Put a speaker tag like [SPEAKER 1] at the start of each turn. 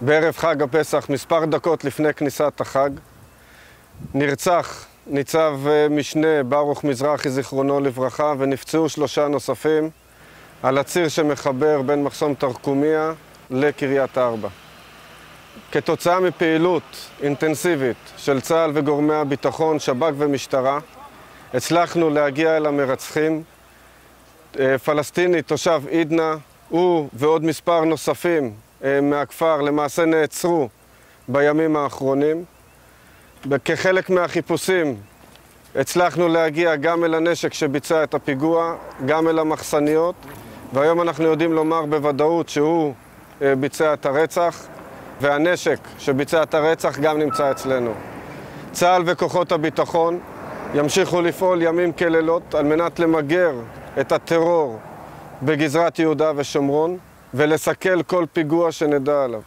[SPEAKER 1] בערב חג הפסח, מספר דקות לפני כניסת החג. נרצח ניצב אה, משנה ברוך מזרחי, זיכרונו לברכה, ונפצעו שלושה נוספים על הציר שמחבר בין מחסום תרקומיה לקריית ארבע. כתוצאה מפעילות אינטנסיבית של צה"ל וגורמי הביטחון, שב"כ ומשטרה, הצלחנו להגיע אל המרצחים. אה, פלסטיני, תושב עידנה, הוא ועוד מספר נוספים מהכפר למעשה נעצרו בימים האחרונים. כחלק מהחיפושים הצלחנו להגיע גם אל הנשק שביצע את הפיגוע, גם אל המחסניות, והיום אנחנו יודעים לומר בוודאות שהוא אה, ביצע את הרצח, והנשק שביצע את הרצח גם נמצא אצלנו. צה"ל וכוחות הביטחון ימשיכו לפעול ימים כלילות על מנת למגר את הטרור בגזרת יהודה ושומרון ולסכל כל פיגוע שנדע עליו.